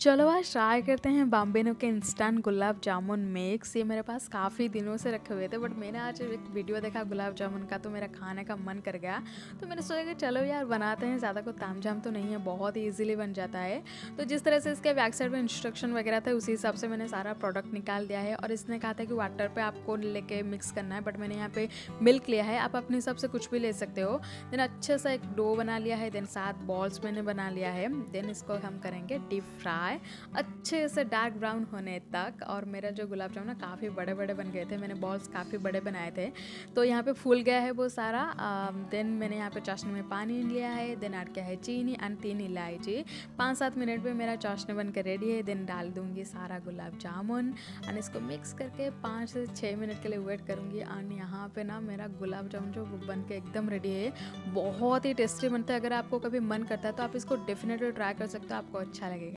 चलो आज ट्राई करते हैं बाम्बिनो के इंस्टेंट गुलाब जामुन मिक्स। ये मेरे पास काफ़ी दिनों से रखे हुए थे बट मैंने आज एक वीडियो देखा गुलाब जामुन का तो मेरा खाने का मन कर गया। तो मैंने सोचा कि चलो यार, बनाते हैं, ज़्यादा कोई ताम झाम तो नहीं है, बहुत ही ईजिली बन जाता है। तो जिस तरह से इसके बैक साइड में इंस्ट्रक्शन वगैरह थे, उसी हिसाब से मैंने सारा प्रोडक्ट निकाल दिया है, और इसने कहा था कि वाटर पर आपको लेके मिक्स करना है बट मैंने यहाँ पे मिल्क लिया है। आप अपने हिसाब से कुछ भी ले सकते हो। देन अच्छे सा एक डो बना लिया है, देन सात बॉल्स मैंने बना लिया है। देन इसको हम करेंगे डीप फ्राई अच्छे से डार्क ब्राउन होने तक और मेरा जो गुलाब जामुन काफ़ी बड़े बड़े बन गए थे। मैंने बॉल्स काफ़ी बड़े बनाए थे। तो यहाँ पे फूल गया है वो सारा। देन मैंने यहाँ पे चाशनी में पानी लिया है देन ऐड किया है चीनी एंड तीन इलायची। पाँच सात मिनट में मेरा चाशनी बन रेडी है। देन डाल दूँगी सारा गुलाब जामुन एंड इसको मिक्स करके पाँच से छः मिनट के लिए वेट करूँगी। एंड यहाँ पे ना मेरा गुलाब जामुन जो बन के एकदम रेडी है। बहुत ही टेस्टी बनता है। अगर आपको कभी मन करता है तो आप इसको डेफिनेटली ट्राई कर सकते हो। आपको अच्छा लगेगा।